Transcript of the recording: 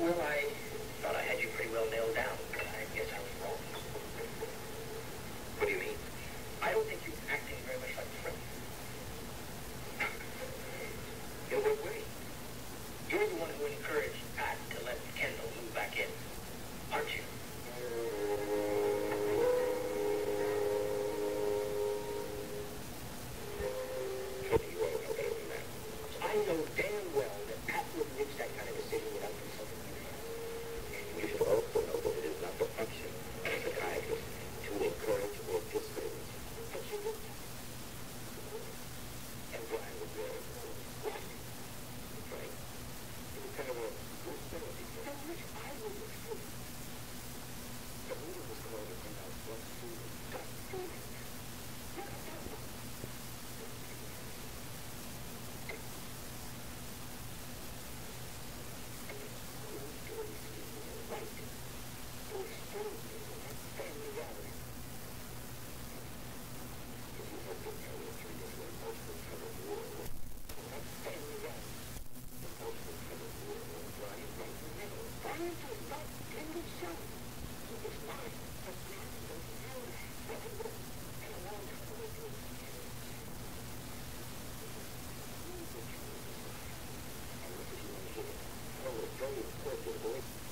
well, I thought I had you pretty well nailed down. Thank you.